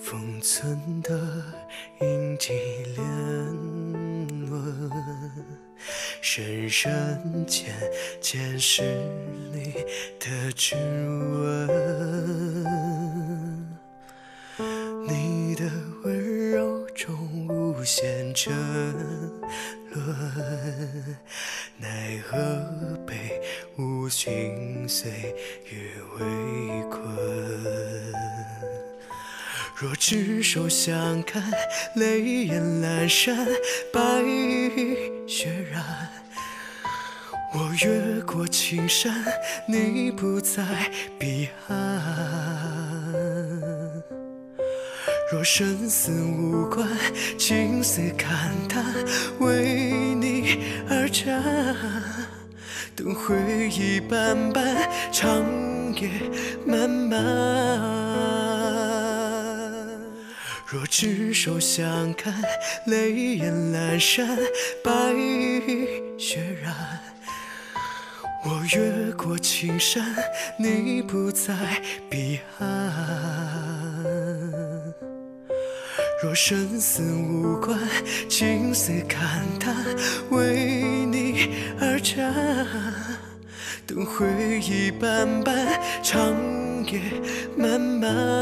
封存的印记连纹，深深浅浅是你的指纹。你的温柔中无限沉沦，奈何被无心岁月围困。若执手相看，泪眼阑珊，白衣血染。我越过青山，你不在彼岸。若生死无关，青丝看淡，为你而战。等回忆斑斑，长夜漫漫。若执手相看，泪眼阑珊，白衣血染。我越过青山，你不在彼岸。若生死无关，青丝看淡，为你而战。等回忆斑斑，长夜漫漫。